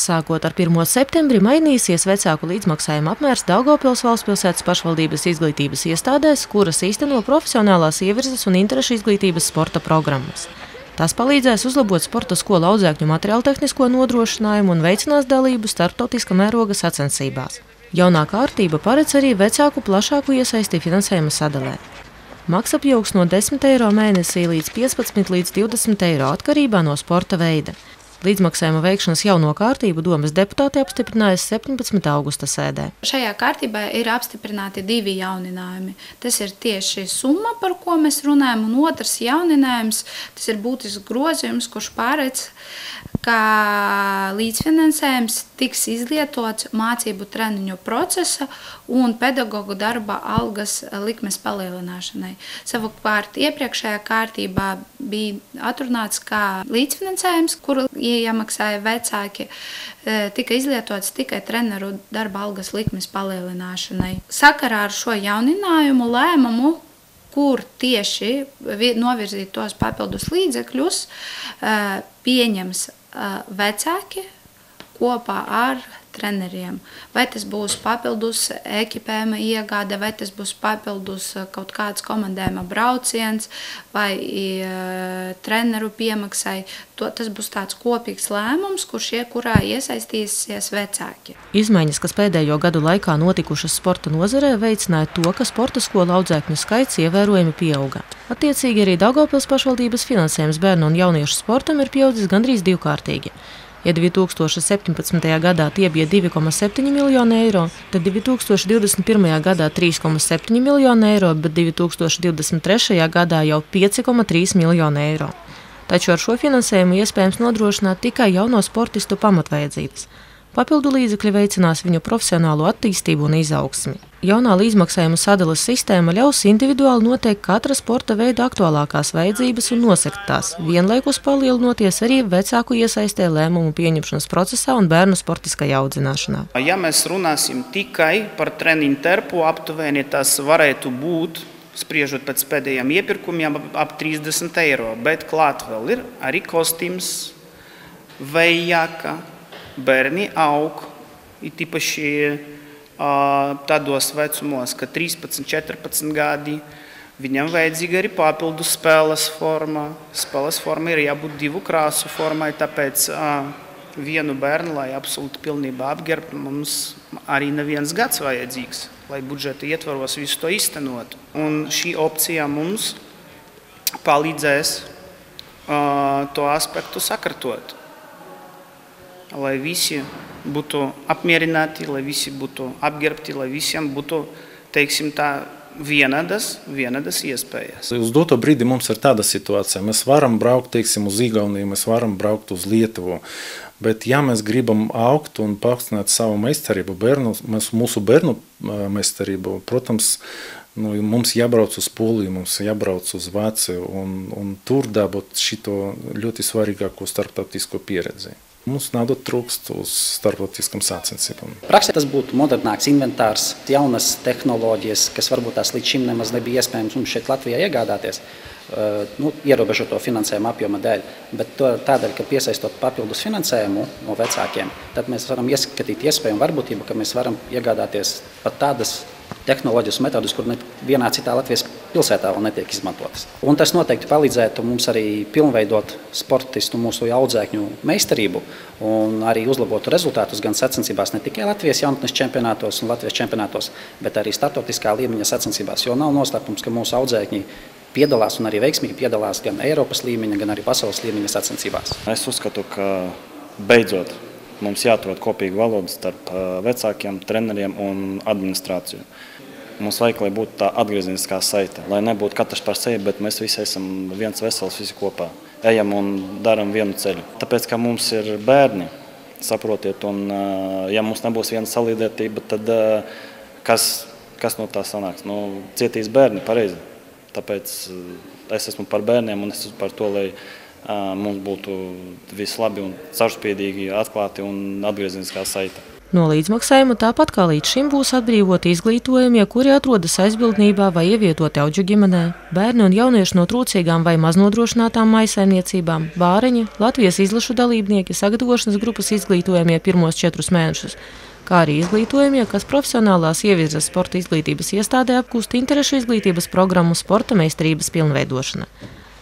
Sākot ar 1. septembri mainīsies vecāku līdzmaksājuma apmērs Daugavpils valstspilsētas pašvaldības izglītības iestādēs, kuras īsteno profesionālās ievirzes un interešu izglītības sporta programmas. Tas palīdzēs uzlabot sporta skolu audzēkņu materiālu tehnisko nodrošinājumu un veicinās dalību starptautiska mēroga sacensībās. Jaunā kārtība paredz arī vecāku plašāku iesaisti finansējuma sadalē. Maksapjoks no 10 eiro mēnesī līdz 15 līdz 20 eiro atkarībā no sporta veida. Līdzmaksājuma veikšanas jauno kārtību domas deputāti apstiprināja 17. augusta sēdē. Šajā kārtībā ir apstiprināti divi jauninājumi. Tas ir tieši summa, par ko mēs runājam, un otrs jauninājums, tas ir būtisks grozījums, kurš pārēc ka līdzfinansējums tiks izlietots mācību treniņu procesa un pedagoģu darba algas likmes palielināšanai. Savukārt iepriekšējā kārtībā bija atrunāts, ka līdzfinansējums, kuru iemaksāja vecāki, e, tika izlietots tikai treneru darba algas likmes palielināšanai. Sakarā ar šo jauninājumu lēmumu kur tieši novirzīt tos papildus līdzekļus, e, pieņems vecāki kopā ar treneriem. Vai tas būs papildus ekipējuma iegāde, vai tas būs papildus kaut kāds komandējuma brauciens, vai e, treneru piemaksai. To, tas būs tāds kopīgs lēmums, kurš iekurā iesaistīsies vecāki. Izmaiņas, kas pēdējo gadu laikā notikušas sporta nozarē, veicināja to, ka sporta skolu audzēkņu skaits ievērojami pieauga. Attiecīgi arī Daugavpils pašvaldības finansējums bērnu un jauniešu sportam ir pieaudzis gandrīz divkārtīgi. Ja 2017. gadā tie bija 2,7 miljoni eiro, tad 2021. gadā 3,7 miljoni eiro, bet 2023. gadā jau 5,3 miljoni eiro. Taču ar šo finansējumu iespējams nodrošināt tikai jauno sportistu pamatvajadzības. Papildu līdzekļi veicinās viņu profesionālo attīstību un izaugsmi. Jaunā līdzmaksājuma sadalas sistēma ļaus individuāli noteikt katra sporta veida aktuālākās vajadzības un nosekt tās, vienlaikus palielinoties arī vecāku iesaistē lēmumu pieņemšanas procesā un bērnu sportiskajā audzināšanā. Ja mēs runāsim tikai par treniņu terpu, aptuveni tas varētu būt spriežot pēc pēdējiem iepirkumiem, ap 30 eiro. Bet klāt vēl ir arī kostīms, vējaka, bērni aug, it īpaši tādos vecumos, ka 13, 14 gadi. Viņam vajadzīga arī papildus spēles forma. Spēles forma ir jābūt divu krāsu formai, tāpēc vienu bērnu, lai absolūti pilnībā apgerbtu, mums arī neviens gads vajadzīgs, lai budžeta ietvaros visu to iztenot. Un šī opcija mums palīdzēs to aspektu sakartot lai visi būtu apmierināti, lai visi būtu apgerbti, lai visiem būtu, teiksim tā, vienādas, vienādas iespējas. Uz doto brīdi mums ir tāda situācija. Mēs varam braukt teiksim, uz Igauniju, mēs varam braukt uz Lietuvu. Bet, ja mēs gribam augt un paaugstināt savu meistarību, bērnu, mēs, mūsu bērnu meistarību, protams, nu, mums jābrauc uz Poliju, mums jābrauc uz Vāciju un, un tur dabūt šo ļoti svarīgāko starptautisko pieredzi. Mums nauda trūkst uz starptautiskām sacensībām. Praksē tas būtu modernāks inventārs, jaunas tehnoloģijas, kas varbūt tās līdz šim nemaz nebija iespējams mums šeit Latvijā iegādāties. Uh, nu, ierobežoto finansējuma apjoma dēļ, bet to, tādēļ, ka piesaistot papildus finansējumu no vecākiem, tad mēs varam ieskatīt iespēju un varbūtību, ka mēs varam iegādāties pat tādas tehnoloģijas un metodas, kur nevienā citā Latvijas pilsētā vēl netiek izmantotas. Un tas noteikti palīdzētu mums arī pilnveidot sportistu mūsu audzēkņu meistarību un arī uzlabotu rezultātus gan sacensībās, ne tikai Latvijas jaunatnes čempionātos un Latvijas čempionātos, bet arī startautiskā līmeņa sacensībās. Jo nav noslēpums, ka mūsu audzēkņi piedalās un arī veiksmīgi piedalās gan Eiropas līmeņa, gan arī pasaules līmeņa sacensībās. Es uzskatu, ka beidzot mums jāatrod kopīga valoda starp vecākiem, treneriem un administrāciju. Mums vajag, lai būtu tā atgriezeniskā saite, lai nebūtu katrs par sevi, bet mēs visi esam viens vesels, visi kopā. Ejam un darām vienu ceļu. Tāpēc, ka mums ir bērni, saprotiet, un ja mums nebūs viena salīdzētība, tad kas, kas no tā sanāks? Nu, cietīs bērni, pareizi. Tāpēc es esmu par bērniem un es esmu par to, lai mums būtu viss labi un caurspīdīgi, atklāti un atgriezeniskā saita. No līdzmaksājuma tāpat kā līdz šim būs atbrīvoti izglītojumie, kuri atrodas aizbildnībā vai ievietoti auģu ģimenē, bērni un jaunieši no trūcīgām vai maznodrošinātām maisaimniecībām, bāriņi, Latvijas izlašu dalībnieki, sagatavošanas grupas izglītojumie pirmos četrus mēnešus, kā arī izglītojumie, kas profesionālās ievirzes sporta izglītības iestādē apgūst interešu izglītības programmu sporta meistarības pilnveidošana.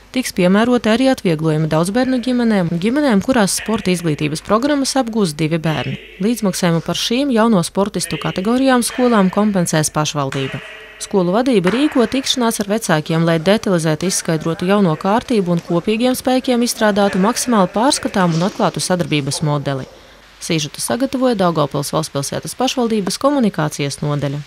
Tiks piemēroti arī atvieglojumi daudzbērnu ģimenēm un ģimenēm, kurās sporta izglītības programmas apgūst divi bērni. Līdzmaksājumu par šīm jauno sportistu kategorijām skolām kompensēs pašvaldība. Skolu vadība rīko tikšanās ar vecākiem, lai detalizēti izskaidrotu jauno kārtību un kopīgiem spēkiem izstrādātu maksimāli pārskatāmu un atklātu sadarbības modeli. Sīžutu sagatavoja Daugavpils valstspilsētas pašvaldības komunikācijas nodeļa.